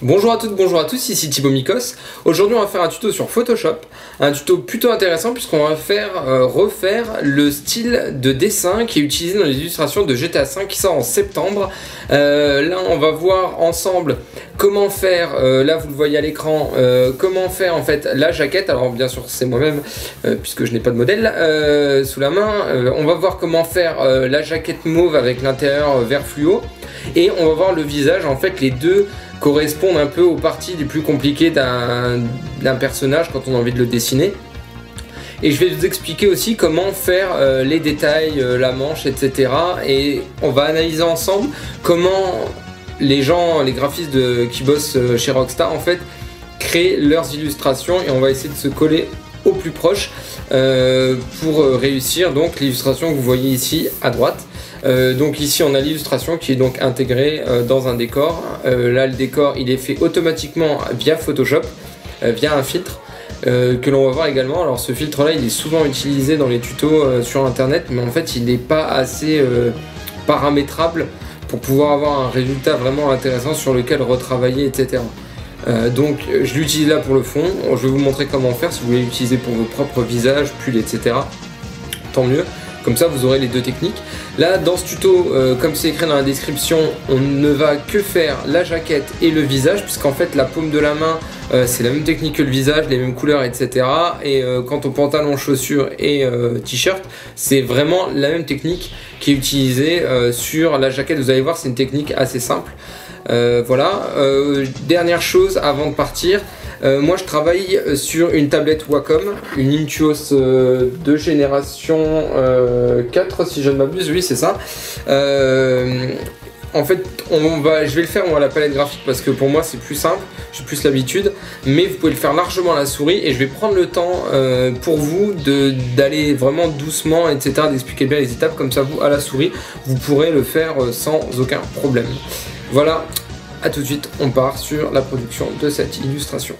Bonjour à toutes, bonjour à tous, ici Thibaut Mikos. Aujourd'hui on va faire un tuto sur Photoshop, un tuto plutôt intéressant puisqu'on va faire euh, refaire le style de dessin qui est utilisé dans les illustrations de GTA V qui sort en septembre. Euh, là on va voir ensemble comment faire, euh, là vous le voyez à l'écran, comment faire en fait la jaquette, alors bien sûr c'est moi-même puisque je n'ai pas de modèle sous la main, on va voir comment faire la jaquette mauve avec l'intérieur vert fluo et on va voir le visage en fait les deux correspondent un peu aux parties les plus compliquées d'un personnage quand on a envie de le dessiner. Et je vais vous expliquer aussi comment faire euh, les détails, euh, la manche, etc. Et on va analyser ensemble comment les gens, les graphistes qui bossent euh, chez Rockstar, en fait, créent leurs illustrations et on va essayer de se coller au plus proche pour réussir donc l'illustration que vous voyez ici à droite. Euh, donc ici on a l'illustration qui est donc intégrée euh, dans un décor. Euh, là le décor il est fait automatiquement via Photoshop, via un filtre. que l'on va voir également. Alors ce filtre là il est souvent utilisé dans les tutos sur internet mais en fait il n'est pas assez paramétrable pour pouvoir avoir un résultat vraiment intéressant sur lequel retravailler etc. donc je l'utilise là pour le fond, je vais vous montrer comment faire si vous voulez l'utiliser pour vos propres visages, pulls etc. Tant mieux. Comme ça, vous aurez les deux techniques. Là, dans ce tuto, euh, comme c'est écrit dans la description, on ne va que faire la jaquette et le visage, puisqu'en fait, la paume de la main, euh, c'est la même technique que le visage, les mêmes couleurs, etc. Et euh, quant au pantalon, chaussures et t-shirt, c'est vraiment la même technique qui est utilisée sur la jaquette. Vous allez voir, c'est une technique assez simple. voilà. dernière chose avant de partir, euh, moi, je travaille sur une tablette Wacom, une Intuos euh, de génération 4, euh, si je ne m'abuse. Oui, c'est ça. en fait, je vais le faire à la palette graphique parce que pour moi c'est plus simple, j'ai plus l'habitude, mais vous pouvez le faire largement à la souris et je vais prendre le temps pour vous d'aller vraiment doucement, etc., d'expliquer bien les étapes, comme ça vous à la souris, vous pourrez le faire sans aucun problème. Voilà, a tout de suite, on part sur la production de cette illustration.